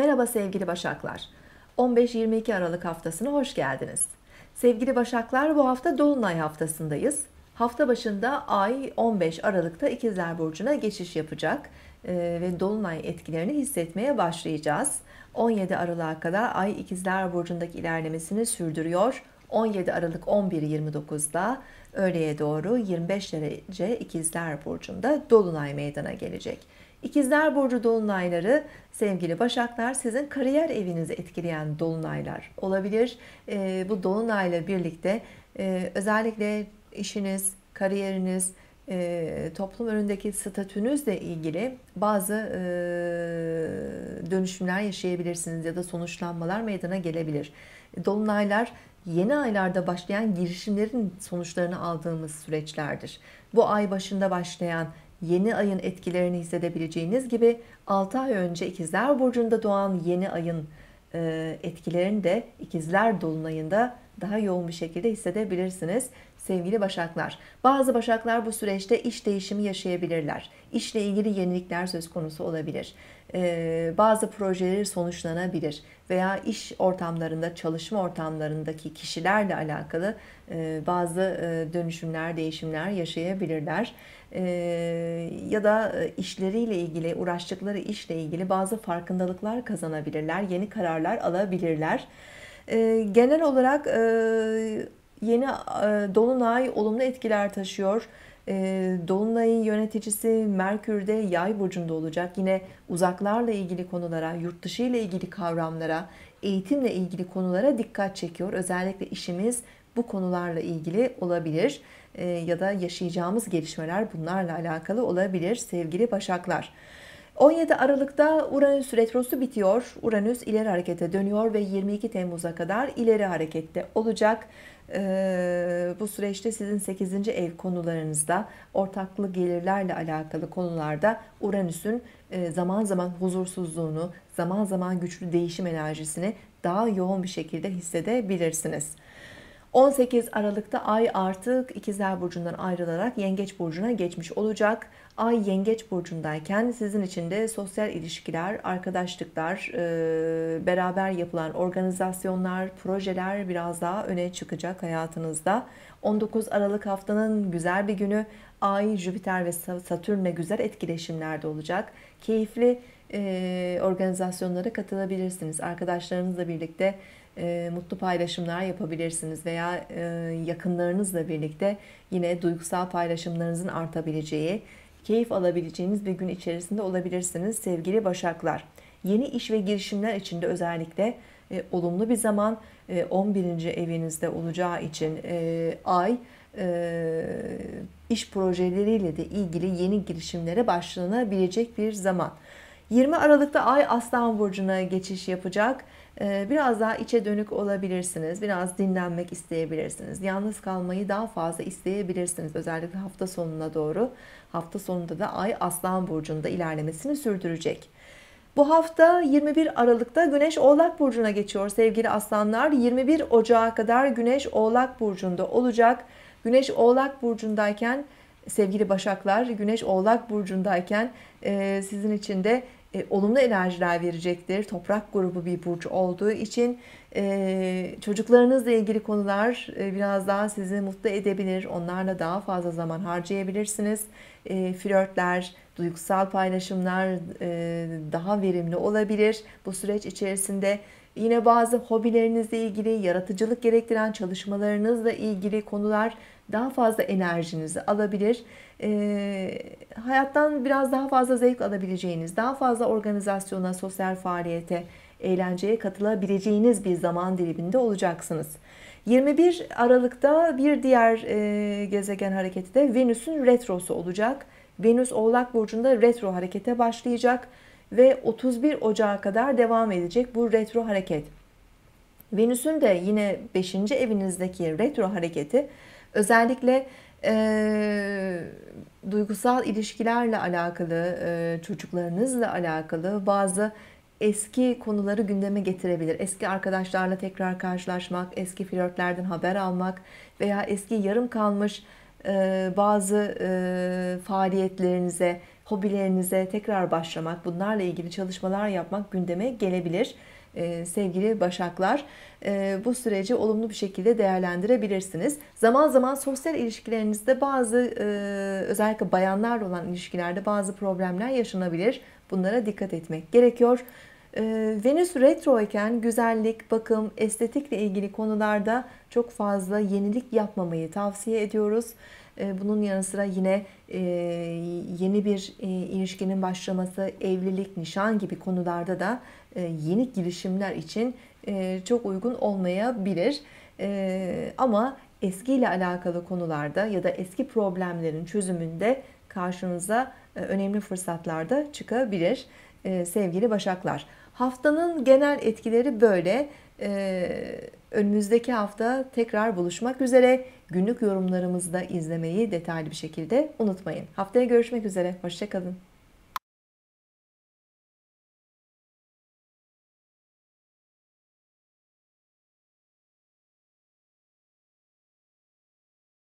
Merhaba sevgili Başaklar. 15-22 Aralık haftasına hoş geldiniz. Sevgili Başaklar bu hafta Dolunay haftasındayız. Hafta başında Ay 15 Aralık'ta İkizler Burcu'na geçiş yapacak ee, ve Dolunay etkilerini hissetmeye başlayacağız. 17 Aralık'a kadar Ay İkizler Burcu'ndaki ilerlemesini sürdürüyor. 17 Aralık 11.29'da öğleye doğru 25 derece İkizler Burcu'nda Dolunay meydana gelecek. İkizler Burcu Dolunayları sevgili Başaklar sizin kariyer evinizi etkileyen Dolunaylar olabilir. E, bu Dolunayla birlikte e, özellikle işiniz, kariyeriniz, e, toplum önündeki statünüzle ilgili bazı e, dönüşümler yaşayabilirsiniz ya da sonuçlanmalar meydana gelebilir. Dolunaylar yeni aylarda başlayan girişimlerin sonuçlarını aldığımız süreçlerdir. Bu ay başında başlayan yeni ayın etkilerini hissedebileceğiniz gibi 6 ay önce ikizler burcunda doğan yeni ayın e, etkilerini de ikizler dolunayında daha yoğun bir şekilde hissedebilirsiniz sevgili başaklar. Bazı başaklar bu süreçte iş değişimi yaşayabilirler. İşle ilgili yenilikler söz konusu olabilir. Ee, bazı projeleri sonuçlanabilir veya iş ortamlarında, çalışma ortamlarındaki kişilerle alakalı e, bazı e, dönüşümler, değişimler yaşayabilirler. Ee, ya da e, işleriyle ilgili, uğraştıkları işle ilgili bazı farkındalıklar kazanabilirler, yeni kararlar alabilirler. Ee, genel olarak yeni Dolunay olumlu etkiler taşıyor. Dolunay'ın yöneticisi Merkür'de yay burcunda olacak. Yine uzaklarla ilgili konulara, yurt dışı ile ilgili kavramlara, eğitimle ilgili konulara dikkat çekiyor. Özellikle işimiz bu konularla ilgili olabilir ya da yaşayacağımız gelişmeler bunlarla alakalı olabilir sevgili başaklar. 17 Aralık'ta Uranüs retrosu bitiyor. Uranüs ileri harekete dönüyor ve 22 Temmuz'a kadar ileri harekette olacak. Ee, bu süreçte sizin 8. ev konularınızda ortaklı gelirlerle alakalı konularda Uranüs'ün e, zaman zaman huzursuzluğunu, zaman zaman güçlü değişim enerjisini daha yoğun bir şekilde hissedebilirsiniz. 18 Aralık'ta Ay artık İkizler Burcu'ndan ayrılarak Yengeç Burcu'na geçmiş olacak. Ay Yengeç Burcu'ndayken sizin için de sosyal ilişkiler, arkadaşlıklar, e, beraber yapılan organizasyonlar, projeler biraz daha öne çıkacak hayatınızda. 19 Aralık haftanın güzel bir günü Ay, Jüpiter ve Satürn'le güzel etkileşimlerde olacak. Keyifli e, organizasyonlara katılabilirsiniz. Arkadaşlarınızla birlikte e, mutlu paylaşımlar yapabilirsiniz veya e, yakınlarınızla birlikte yine duygusal paylaşımlarınızın artabileceği, keyif alabileceğiniz bir gün içerisinde olabilirsiniz sevgili Başaklar. Yeni iş ve girişimler için de özellikle e, olumlu bir zaman e, 11. evinizde olacağı için e, ay e, iş projeleriyle de ilgili yeni girişimlere başlanabilecek bir zaman. 20 Aralık'ta Ay Aslan Burcu'na geçiş yapacak. Ee, biraz daha içe dönük olabilirsiniz. Biraz dinlenmek isteyebilirsiniz. Yalnız kalmayı daha fazla isteyebilirsiniz. Özellikle hafta sonuna doğru. Hafta sonunda da Ay Aslan Burcu'nda ilerlemesini sürdürecek. Bu hafta 21 Aralık'ta Güneş Oğlak Burcu'na geçiyor sevgili aslanlar. 21 Ocağı kadar Güneş Oğlak Burcu'nda olacak. Güneş Oğlak Burcu'ndayken sevgili Başaklar, Güneş Oğlak Burcu'ndayken e, sizin için de e, olumlu enerjiler verecektir. Toprak grubu bir burç olduğu için e, çocuklarınızla ilgili konular e, biraz daha sizi mutlu edebilir. Onlarla daha fazla zaman harcayabilirsiniz. E, flörtler, duygusal paylaşımlar e, daha verimli olabilir. Bu süreç içerisinde yine bazı hobilerinizle ilgili, yaratıcılık gerektiren çalışmalarınızla ilgili konular daha fazla enerjinizi alabilir. E, hayattan biraz daha fazla zevk alabileceğiniz, daha fazla organizasyona, sosyal faaliyete, eğlenceye katılabileceğiniz bir zaman diliminde olacaksınız. 21 Aralık'ta bir diğer e, gezegen hareketi de Venüs'ün retrosu olacak. Venüs Oğlak Burcu'nda retro harekete başlayacak ve 31 Ocağı kadar devam edecek bu retro hareket. Venüs'ün de yine 5. evinizdeki retro hareketi özellikle e, duygusal ilişkilerle alakalı, e, çocuklarınızla alakalı bazı eski konuları gündeme getirebilir. Eski arkadaşlarla tekrar karşılaşmak, eski flörtlerden haber almak veya eski yarım kalmış bazı e, faaliyetlerinize, hobilerinize tekrar başlamak, bunlarla ilgili çalışmalar yapmak gündeme gelebilir. Ee, sevgili Başaklar e, bu süreci olumlu bir şekilde değerlendirebilirsiniz. Zaman zaman sosyal ilişkilerinizde bazı e, özellikle bayanlarla olan ilişkilerde bazı problemler yaşanabilir. Bunlara dikkat etmek gerekiyor. Ee, Venüs retro iken güzellik, bakım, estetikle ilgili konularda çok fazla yenilik yapmamayı tavsiye ediyoruz. Ee, bunun yanı sıra yine e, yeni bir e, ilişkinin başlaması, evlilik, nişan gibi konularda da e, yeni girişimler için çok uygun olmayabilir. Ama eskiyle alakalı konularda ya da eski problemlerin çözümünde karşınıza önemli fırsatlar da çıkabilir sevgili Başaklar. Haftanın genel etkileri böyle. Ee, önümüzdeki hafta tekrar buluşmak üzere. Günlük yorumlarımızı da izlemeyi detaylı bir şekilde unutmayın. Haftaya görüşmek üzere. Hoşçakalın.